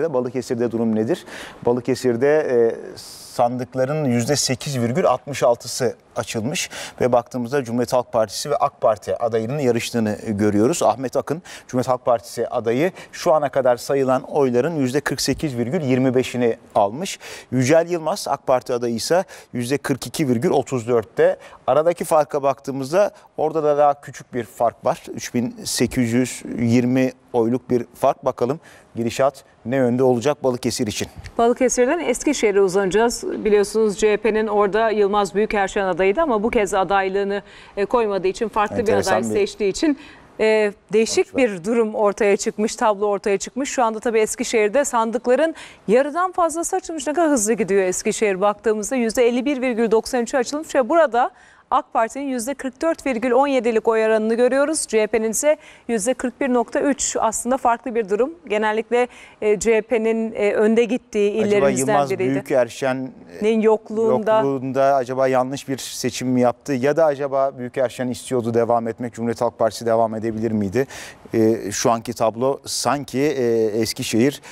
Balıkesir'de durum nedir? Balıkesir'de e, sandıkların %8,66'sı açılmış ve baktığımızda Cumhuriyet Halk Partisi ve AK Parti adayının yarıştığını görüyoruz. Ahmet Akın Cumhuriyet Halk Partisi adayı şu ana kadar sayılan oyların %48,25'ini almış. Yücel Yılmaz AK Parti adayı ise %42,34'te. Aradaki farka baktığımızda orada da daha küçük bir fark var. 3820 oyluk bir fark. Bakalım girişat ne yönde olacak Balıkesir için? Balıkesir'den Eskişehir'e uzanacağız. Biliyorsunuz CHP'nin orada Yılmaz Büyükerşen adayıydı ama bu kez adaylığını e, koymadığı için farklı Enteresan bir aday bir- seçtiği için e, değişik bir durum ortaya çıkmış, tablo ortaya çıkmış. Şu anda tabii Eskişehir'de sandıkların yarıdan fazlası açılmış. Ne kadar hızlı gidiyor Eskişehir baktığımızda %51,93'ü açılmış ve burada AK Parti'nin %44,17'lik oy oranını görüyoruz. CHP'nin ise %41,3 aslında farklı bir durum. Genellikle e, CHP'nin e, önde gittiği Acaba illerimizden Yılmaz biriydi. Büyükerşen Nin yokluğunda yokluğunda acaba yanlış bir seçim mi yaptı ya da acaba Büyükerşen istiyordu devam etmek Cumhuriyet Halk Partisi devam edebilir miydi? Şu anki tablo sanki e, Eskişehir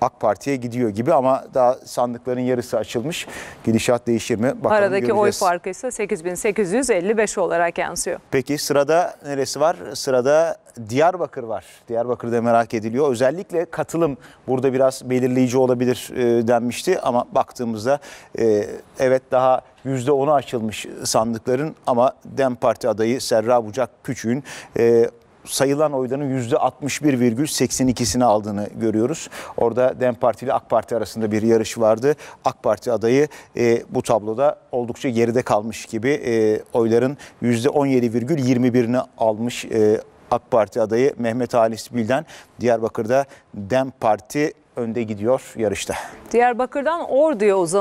AK Parti'ye gidiyor gibi ama daha sandıkların yarısı açılmış. Gidişat değişir mi? Bakalım aradaki oy göreceğiz. farkı ise 8855 olarak yansıyor. Peki sırada neresi var? Sırada Diyarbakır var. Diyarbakır'da merak ediliyor. Özellikle katılım burada biraz belirleyici olabilir e, denmişti ama baktığımızda e, evet daha %10'u açılmış sandıkların ama DEM Parti adayı Serra Bucak Küçük'ün e, sayılan oyların %61,82'sini aldığını görüyoruz. Orada DEM Parti ile AK Parti arasında bir yarış vardı. AK Parti adayı e, bu tabloda oldukça geride kalmış gibi e, oyların %17,21'ini almış. E, AK Parti adayı Mehmet Halis Bilden Diyarbakır'da DEM Parti önde gidiyor yarışta. Diyarbakır'dan Ordu'ya uzanacak.